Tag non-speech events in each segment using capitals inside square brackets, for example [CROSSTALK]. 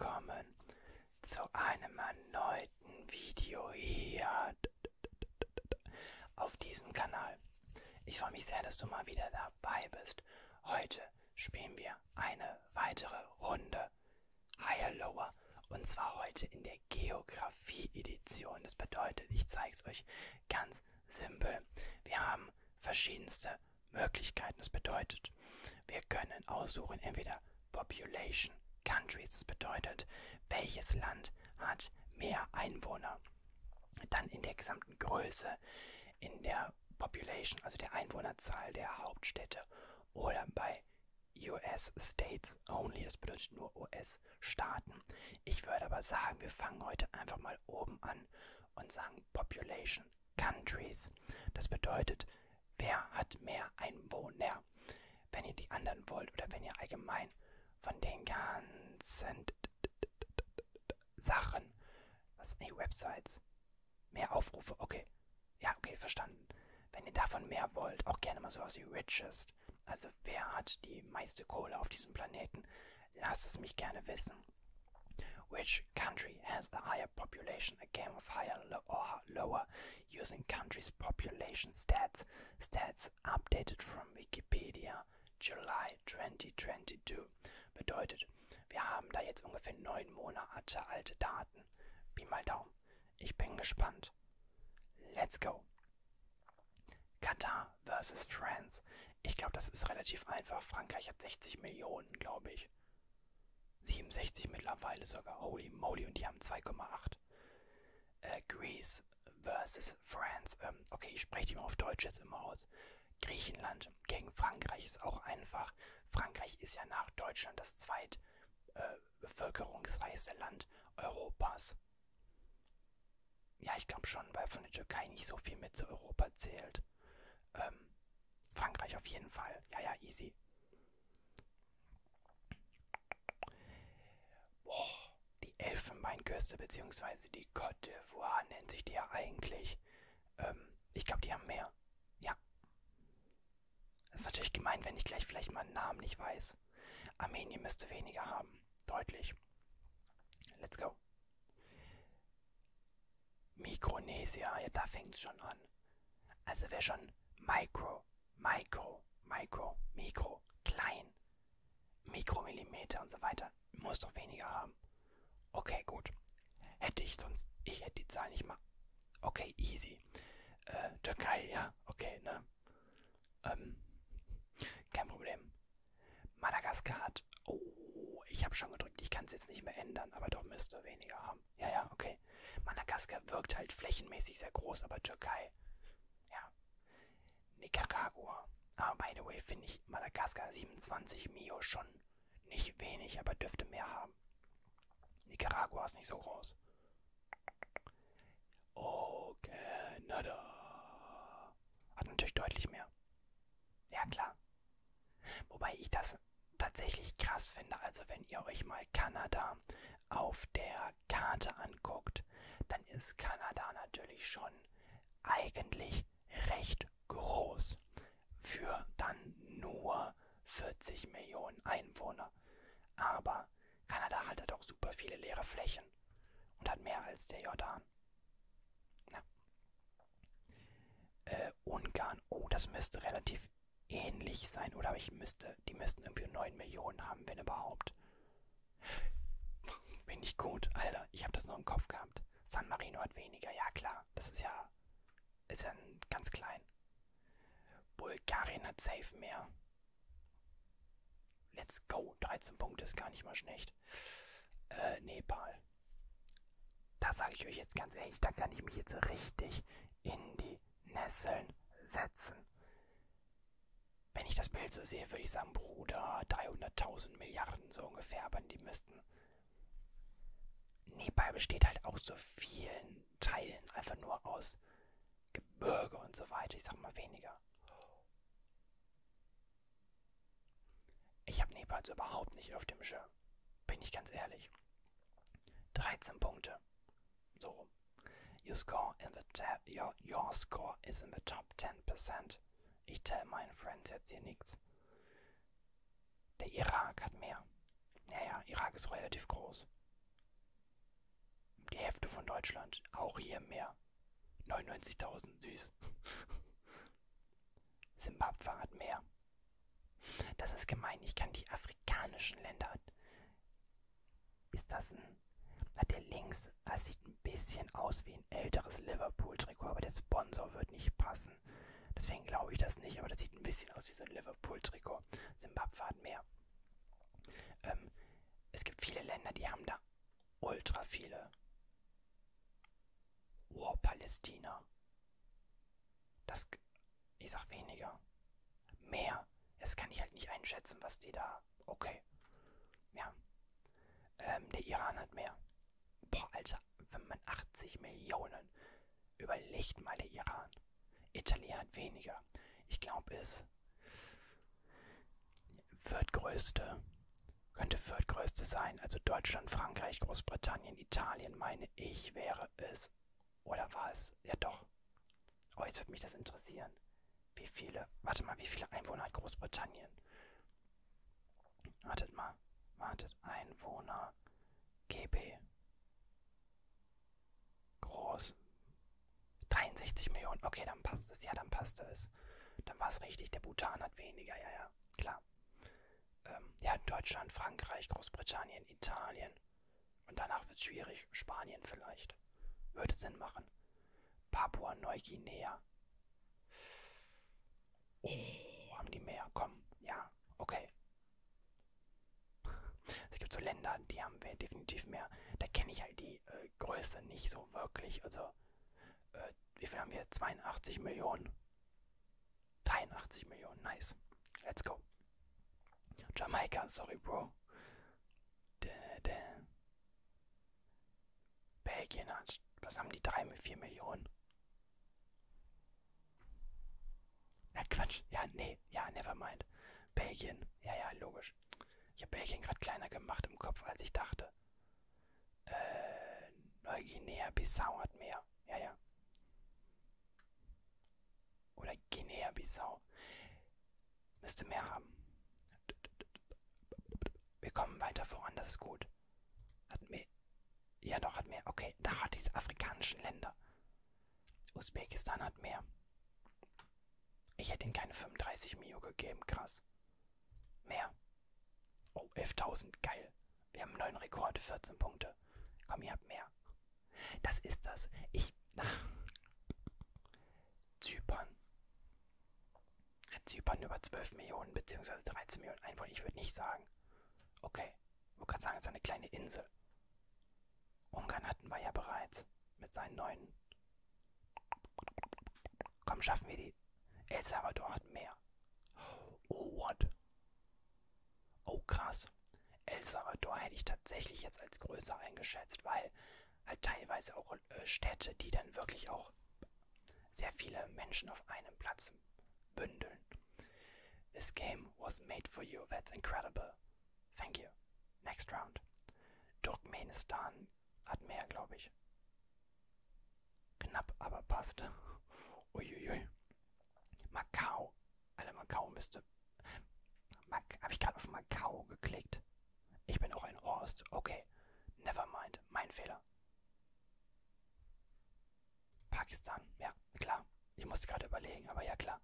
willkommen zu einem erneuten Video hier auf diesem Kanal. Ich freue mich sehr, dass du mal wieder dabei bist. Heute spielen wir eine weitere Runde Higher Lower und zwar heute in der Geografie-Edition. Das bedeutet, ich zeige es euch ganz simpel. Wir haben verschiedenste Möglichkeiten. Das bedeutet, wir können aussuchen entweder Population Countries. Das bedeutet, welches Land hat mehr Einwohner. Dann in der gesamten Größe, in der Population, also der Einwohnerzahl der Hauptstädte oder bei US States Only, das bedeutet nur US-Staaten. Ich würde aber sagen, wir fangen heute einfach mal oben an und sagen Population Countries. Das bedeutet, wer hat mehr Einwohner? Wenn ihr die anderen wollt oder wenn ihr allgemein von den ganzen Sachen, was sind die Websites? Mehr Aufrufe, okay. Ja, okay, verstanden. Wenn ihr davon mehr wollt, auch gerne mal sowas wie Richest. Also wer hat die meiste Kohle auf diesem Planeten? Lasst es mich gerne wissen. Which country has a higher population? A game of higher or lower using country's population stats. Stats updated from Wikipedia, July 2022. Bedeutet, wir haben da jetzt ungefähr neun Monate alte Daten. Pi mal Daumen. Ich bin gespannt. Let's go. Katar versus France. Ich glaube, das ist relativ einfach. Frankreich hat 60 Millionen, glaube ich. 67 mittlerweile sogar. Holy moly, und die haben 2,8. Äh, Greece versus France. Ähm, okay, ich spreche die mal auf Deutsch jetzt immer aus. Griechenland gegen Frankreich ist auch einfach. Frankreich ist ja nach Deutschland das zweit äh, Land Europas. Ja, ich glaube schon, weil von der Türkei nicht so viel mit zu Europa zählt. Ähm, Frankreich auf jeden Fall. Ja, ja, easy. Boah, die Elfenbeinküste bzw. die Côte d'Ivoire nennt sich die ja eigentlich. Ähm, ich glaube, die haben mehr. Ja. Das ist natürlich gemein, wenn ich gleich vielleicht mal einen Namen nicht weiß. Armenien müsste weniger haben. Deutlich. Let's go. Mikronesia, ja, da fängt es schon an. Also wäre schon Micro, Micro, Micro, Mikro, klein, Mikromillimeter und so weiter. Muss doch weniger haben. Okay, gut. Hätte ich sonst, ich hätte die Zahl nicht mal. Okay, easy. Äh, Türkei, ja, okay, ne? Ähm, kein Problem. Madagaskar hat. Oh, ich habe schon gedrückt. Ich kann es jetzt nicht mehr ändern, aber doch müsste weniger haben. Ja, ja, okay. Madagaskar wirkt halt flächenmäßig sehr groß, aber Türkei. Ja. Nicaragua. Ah, by the way, finde ich Madagaskar 27 Mio schon nicht wenig, aber dürfte mehr haben. Nicaragua ist nicht so groß. Oh, Canada. Hat natürlich deutlich mehr. Ja, klar. Wobei ich das tatsächlich krass finde. Also wenn ihr euch mal Kanada auf der Karte anguckt, dann ist Kanada natürlich schon eigentlich recht groß für dann nur 40 Millionen Einwohner. Aber Kanada hat halt auch super viele leere Flächen und hat mehr als der Jordan. Ja. Äh, Ungarn, oh, das müsste relativ ähnlich sein. Oder ich müsste, die müssten irgendwie 9 Millionen haben, wenn überhaupt. Bin ich gut, Alter. Ich habe das nur im Kopf gehabt. San Marino hat weniger, ja klar. Das ist ja, ist ja ganz klein. Bulgarien hat safe mehr. Let's go. 13 Punkte ist gar nicht mal schlecht. Äh, Nepal. Da sage ich euch jetzt ganz ehrlich, da kann ich mich jetzt richtig in die Nesseln setzen. Wenn ich das Bild so sehe, würde ich sagen, Bruder, 300.000 Milliarden so ungefähr, aber die müssten... Nepal besteht halt auch so vielen Teilen, einfach nur aus Gebirge und so weiter. Ich sag mal weniger. Ich habe Nepal so überhaupt nicht auf dem Schirm. Bin ich ganz ehrlich. 13 Punkte. So rum. Your score in the your, your score is in the top 10%. Ich tell meinen Friends jetzt hier nichts. Der Irak hat mehr. Naja, Irak ist relativ groß. Die Hälfte von Deutschland. Auch hier mehr. 99.000, süß. [LAUGHS] Simbabwe hat mehr. Das ist gemein, ich kann die afrikanischen Länder. Ist das ein. Hat der links. Das sieht ein bisschen aus wie ein älteres Liverpool-Trikot, aber der Sponsor wird nicht passen. Deswegen glaube ich das nicht, aber das sieht ein bisschen aus wie so ein Liverpool-Trikot. Simbabwe hat mehr. Ähm, es gibt viele Länder, die haben da ultra viele. Oh, Palästina. Das. Ich sag weniger. Mehr. Das kann ich halt nicht einschätzen, was die da. Okay. Ja. Ähm, der Iran hat mehr. Boah, Alter, 85 Millionen. Überlegt mal der Iran. Italien hat weniger. Ich glaube, es viertgrößte. Könnte viertgrößte sein. Also Deutschland, Frankreich, Großbritannien, Italien, meine ich, wäre es. Oder war es? Ja doch. Oh, jetzt würde mich das interessieren. Wie viele, warte mal, wie viele Einwohner hat Großbritannien? Wartet mal, wartet, Einwohner, GB. Groß. 63 Millionen, okay, dann passt es, ja, dann passt es. Dann war es richtig, der Bhutan hat weniger, ja, ja, klar. Ähm, ja, Deutschland, Frankreich, Großbritannien, Italien. Und danach wird es schwierig, Spanien vielleicht. Würde Sinn machen. Papua-Neuguinea. Oh, haben die mehr? Komm, ja, okay. Es gibt so Länder, die haben wir definitiv mehr. Da kenne ich halt die äh, Größe nicht so wirklich. Also, äh, wie viel haben wir? 82 Millionen. 83 Millionen, nice. Let's go. Jamaika, sorry, Bro. Dä, dä. Belgien hat, was haben die? 3 mit 4 Millionen. Na Quatsch, ja, nee, ja, never mind. Belgien, ja, ja, logisch. Ich habe Belgien gerade kleiner gemacht im Kopf, als ich dachte. Äh, Neuguinea-Bissau hat mehr, ja, ja. Oder Guinea-Bissau. Müsste mehr haben. Wir kommen weiter voran, das ist gut. Hat mehr. Ja, doch, hat mehr. Okay, da hat diese afrikanischen Länder. Usbekistan hat mehr. Ich hätte ihnen keine 35 Mio gegeben, krass. Mehr. Oh, 11.000, geil. Wir haben einen neuen Rekord, 14 Punkte. Komm, ihr habt mehr. Das ist das. Ich. Ach. Zypern. Hat Zypern über 12 Millionen bzw. 13 Millionen Einwohner? Ich würde nicht sagen. Okay. Ich wollte gerade sagen, es ist eine kleine Insel. Ungarn hatten wir ja bereits mit seinen neuen. Komm, schaffen wir die. El Salvador hat mehr. Oh, what? Oh, krass. El Salvador hätte ich tatsächlich jetzt als größer eingeschätzt, weil halt teilweise auch äh, Städte, die dann wirklich auch sehr viele Menschen auf einem Platz bündeln. This game was made for you. That's incredible. Thank you. Next round. Turkmenistan hat mehr, glaube ich. Knapp, aber passt. Uiuiui. Macau. Alter, Macau müsste. Mac Habe ich gerade auf Macau geklickt? Ich bin auch ein Horst. Okay. Never mind. Mein Fehler. Pakistan. Ja, klar. Ich musste gerade überlegen, aber ja, klar.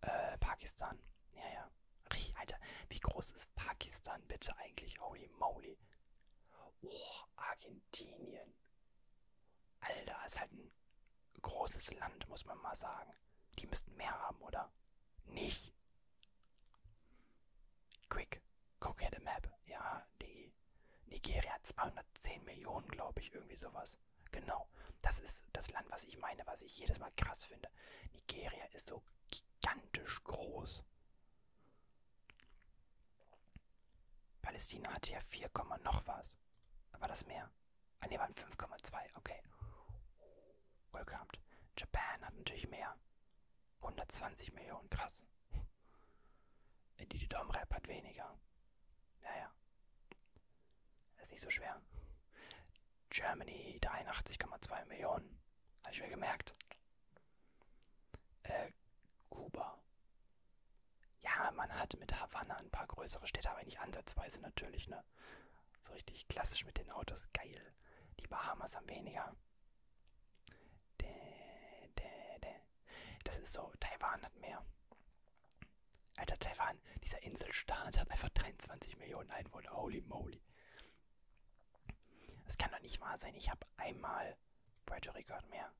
Äh, Pakistan. Ja, ja. Alter, wie groß ist Pakistan bitte eigentlich? Holy moly. Oh, Argentinien. Alter, ist halt ein großes Land, muss man mal sagen. Die müssten mehr haben, oder? Nicht. Quick, guck at the map. Ja, die Nigeria hat 210 Millionen, glaube ich, irgendwie sowas. Genau, das ist das Land, was ich meine, was ich jedes Mal krass finde. Nigeria ist so gigantisch groß. Palästina hatte ja 4, noch was. War das mehr? Ah, ne, waren 5,2, okay. Wohlgehabt. Japan hat natürlich mehr. 120 Millionen, krass. Die Dom-Rap hat weniger. Naja. Ist nicht so schwer. Germany 83,2 Millionen. Habe ich mir gemerkt. Äh. Ja, man hat mit Havanna, ein paar größere Städte, aber nicht ansatzweise natürlich, ne? So richtig klassisch mit den Autos, geil. Die Bahamas haben weniger. Das ist so, Taiwan hat mehr. Alter, Taiwan, dieser Inselstaat hat einfach 23 Millionen Einwohner. Holy moly. Das kann doch nicht wahr sein. Ich habe einmal Puerto Rico hat mehr,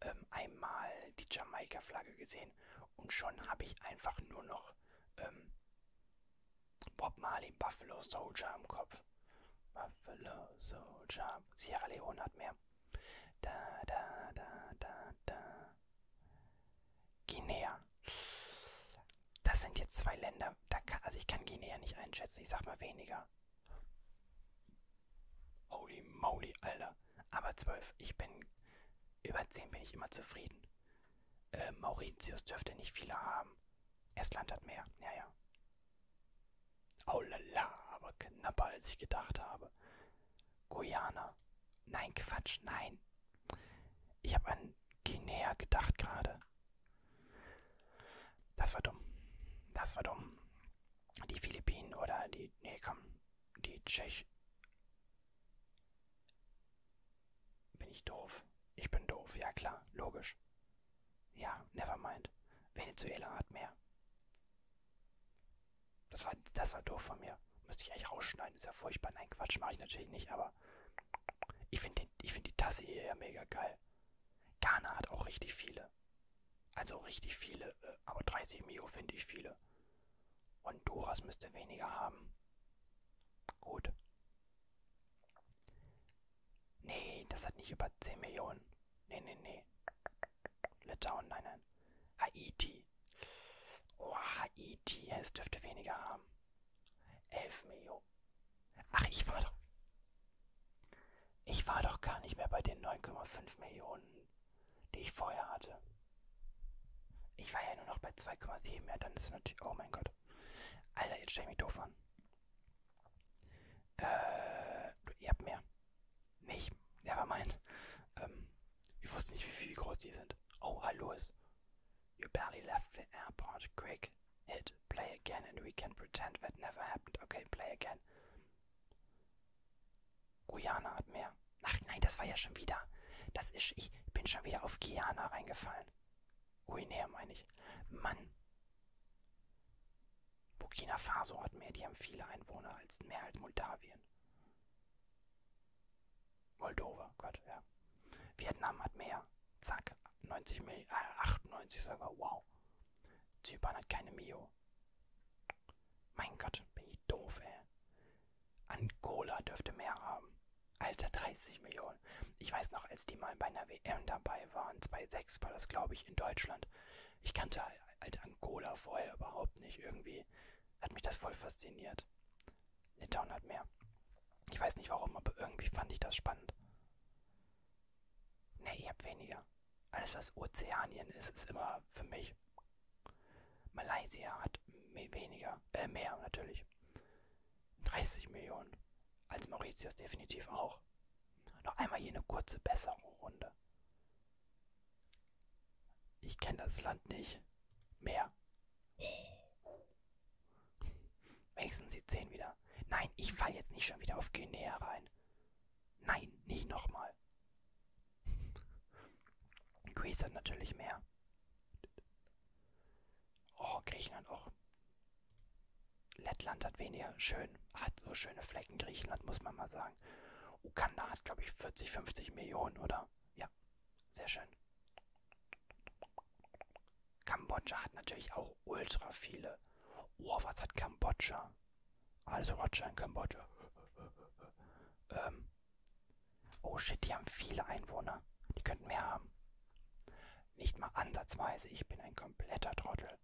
ähm, einmal die Jamaika-Flagge gesehen und schon habe ich einfach nur noch ähm, Bob Marley, Buffalo Soldier im Kopf. Buffalo Soldier. Sierra Leone hat mehr. Da, da, da, da, da. Guinea. Das sind jetzt zwei Länder, da kann, also ich kann Guinea nicht einschätzen, ich sag mal weniger. Holy moly, Alter. Aber zwölf, ich bin, über zehn bin ich immer zufrieden. Äh, Mauritius dürfte nicht viele haben. Estland hat mehr, ja, ja. Oh lala, aber knapper als ich gedacht habe. Guyana. Nein, Quatsch, nein. Ich habe an Guinea gedacht gerade. Das war dumm. Das war dumm. Die Philippinen oder die. Nee, komm. Die Tschech. Bin ich doof? Ich bin doof, ja klar, logisch. Ja, never mind. Venezuela hat mehr. Das war, das war doof von mir. Müsste ich eigentlich rausschneiden, ist ja furchtbar. Nein, Quatsch, mache ich natürlich nicht, aber ich finde find die Tasse hier ja mega geil. Ghana hat auch richtig viele. Also richtig viele, äh, aber 30 Mio finde ich viele. Honduras müsste weniger haben. Gut. Nee, das hat nicht über 10 Millionen. Nee, nee, nee. Litauen, nein, nein. Haiti. Oh, es dürfte weniger haben. 11 Millionen. Ach, ich war doch. Ich war doch gar nicht mehr bei den 9,5 Millionen, die ich vorher hatte. Ich war ja nur noch bei 2,7. Ja, dann ist natürlich. Oh mein Gott. Alter, jetzt stell ich mich doof an. Äh, ihr habt mehr. Nicht. Never mind. Ähm, ich wusste nicht, wie, wie groß die sind. Oh, hallo ist. You barely left the airport. Quick. Hit. Play again and we can pretend that never happened. Okay, play again. Guyana hat mehr. Ach nein, das war ja schon wieder. Das ist. Ich bin schon wieder auf Guyana reingefallen. Guinea meine ich. Mann. Burkina Faso hat mehr, die haben viele Einwohner als mehr als Moldawien. Moldova, Gott, ja. Vietnam hat mehr. Zack, 90 Millionen, äh, 98 sogar, wow. Zypern hat keine Mio. Mein Gott, bin ich doof, ey. Angola dürfte mehr haben. Alter, 30 Millionen. Ich weiß noch, als die mal bei einer WM dabei waren, 2,6 war das, glaube ich, in Deutschland. Ich kannte alte Angola vorher überhaupt nicht. Irgendwie hat mich das voll fasziniert. Litauen hat mehr. Ich weiß nicht warum, aber irgendwie fand ich das spannend. Ne, ihr habt weniger. Alles, was Ozeanien ist, ist immer für mich. Malaysia hat weniger, äh, mehr natürlich. 30 Millionen. Als Mauritius definitiv auch. Noch einmal hier eine kurze Besserung-Runde. Ich kenne das Land nicht. Mehr. Wenigstens die 10 wieder. Nein, ich falle jetzt nicht schon wieder auf Guinea rein. Nein, nicht nochmal. Greece hat natürlich mehr. Oh, Griechenland auch. Lettland hat weniger schön, hat so schöne Flecken. Griechenland muss man mal sagen. Uganda hat, glaube ich, 40, 50 Millionen, oder? Ja, sehr schön. Kambodscha hat natürlich auch ultra viele. Oh, was hat Kambodscha? Also Roger in Kambodscha. ähm. Oh shit, die haben viele Einwohner. Die könnten mehr haben. Nicht mal ansatzweise. Ich bin ein kompletter Trottel.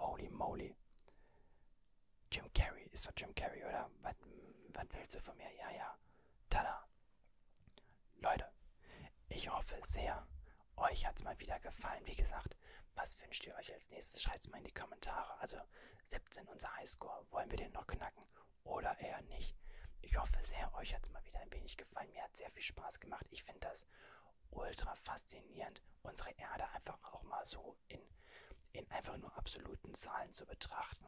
Holy moly. Jim Carrey, ist doch Jim Carrey, oder? Was, was willst du von mir? Ja, ja. Tada. Leute, ich hoffe sehr, euch hat es mal wieder gefallen. Wie gesagt, was wünscht ihr euch als nächstes? Schreibt es mal in die Kommentare. Also 17 unser Highscore. Wollen wir den noch knacken oder eher nicht? Ich hoffe sehr, euch hat es mal wieder ein wenig gefallen. Mir hat sehr viel Spaß gemacht. Ich finde das ultra faszinierend, unsere Erde einfach auch mal so in, in einfach nur absoluten Zahlen zu betrachten.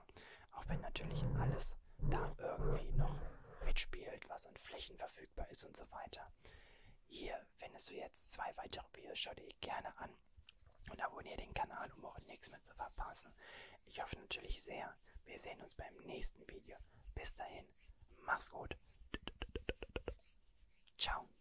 Auch wenn natürlich alles da irgendwie noch mitspielt, was an Flächen verfügbar ist und so weiter. Hier findest du jetzt zwei weitere Videos, schau dir gerne an und abonniere den Kanal, um auch nichts mehr zu verpassen. Ich hoffe natürlich sehr, wir sehen uns beim nächsten Video. Bis dahin, mach's gut. Ciao.